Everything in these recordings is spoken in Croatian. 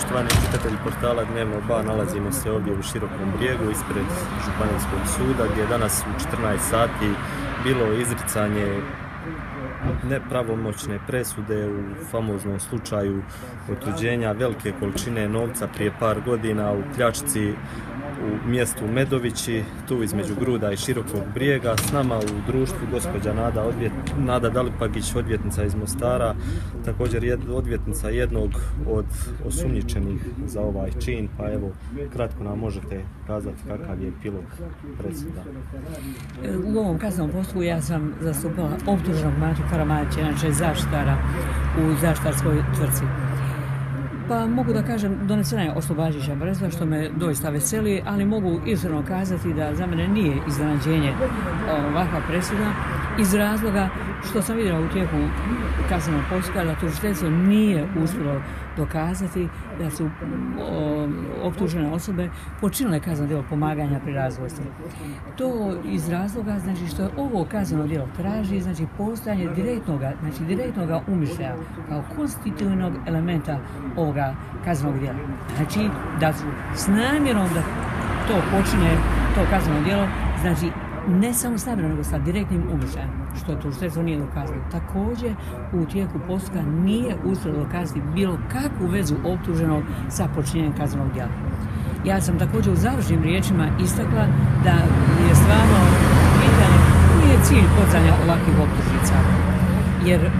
Poštovani čitatelji portala Dnevno ba, nalazimo se ovdje u Širokom brijegu ispred Županijskog suda gdje je danas u 14 sati bilo izricanje nepravomoćne presude u famoznom slučaju otuđenja velike količine novca prije par godina u pljačci u mjestu Medovići, tu između Gruda i Širokog brijega. S nama u društvu gospođa Nada, odvjet, Nada Dalipagić, odvjetnica iz Mostara, također jed, odvjetnica jednog od osumnjičenih za ovaj čin, pa evo, kratko nam možete kazati kakav je epilog presuda. U ovom kaznom postupku ja sam zastupala optuženog Matu inače zaštitara u zaštitarskoj tvrci. Pa mogu da kažem, donesena je oslobađajuća presuda, što me doista veseli, ali mogu izravno kazati da za mene nije iznenađenje ovakva presuda iz razloga što sam vidjela u tijeku kaznenog postupka da tužiteljstvo nije uspjelo dokazati da su optužene osobe počinile kazneno djelo pomaganja pri razvojstvu. To iz razloga znači što ovo kazneno djelo traži znači postojanje direktnog, znači direktnog umišljaja kao konstitutivnog elementa ovoga kaznenog djela. Znači da su s namjerom da to počine to kazneno djelo, znači ne samo s nego sa direktnim umišljajem, što tužiteljstvo nije dokazalo. Također, u tijeku postupka nije uspjelo dokazati bilo kakvu vezu optuženog sa počinjenjem kaznenog djela. Ja sam također u završnim riječima istakla da je stvarno pitanje nije cilj podzanja ovakvih optužnica. Jer e,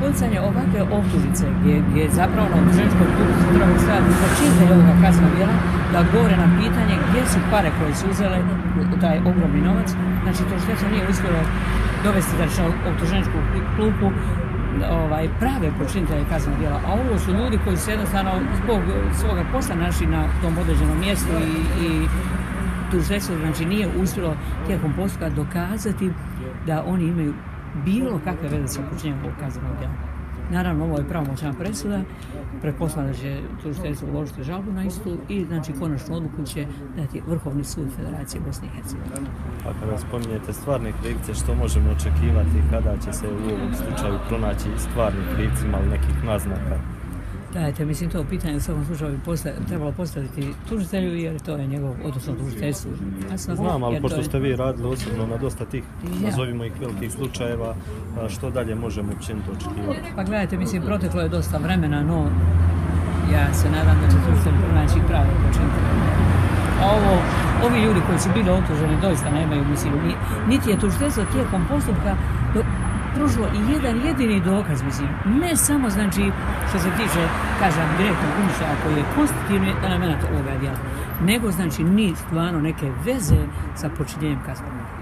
podzanje ovakve optužnice gdje, gdje je zapravo na optuženičkoj tužnici treba staviti počinitelj ovoga kaznenog djela da govore na pitanje gdje su pare koje su uzele taj ogromni novac. Znači, to što nije uspjelo dovesti znači, optuženičku klupu ovaj, prave počinitelje kaznenog djela, a ovo su ljudi koji su jednostavno zbog svoga posla našli na tom određenom mjestu i, i tužiteljstvo znači nije uspjelo tijekom postupka dokazati da oni imaju bilo kakve veze sa počinjenjem ovog kaznenog djela. Naravno, ovo je pravomoćna presuda, pretpostavljam da će tužiteljstvo uložiti žalbu na istu i znači konačnu odluku će dati Vrhovni sud Federacije Bosne i Hercegovine. A kada spominjete stvarne krivce, što možemo očekivati kada će se u ovom slučaju pronaći stvarni krivci, ali nekih naznaka? Dajte, mislim, to pitanje u svakom slučaju posta, trebalo postaviti tužitelju, jer to je njegov, odnosno tužiteljstvu. Znam, ali pošto ste vi radili osobno na dosta tih, ja. nazovimo ih velikih slučajeva, što dalje možemo učiniti očekivati? Pa gledajte, mislim, proteklo je dosta vremena, no ja se nadam da će tužitelj pronaći pravo počinitelja. A ovo, ovi ljudi koji su bili otuženi doista nemaju, mislim, niti je tužiteljstvo tijekom postupka do, pružilo i jedan jedini dokaz, mislim, ne samo, znači, što se tiče, kažem, direktnog umišljaja koji je konstitutivni element ovoga djela, nego, znači, ni stvarno neke veze sa počinjenjem kaznenog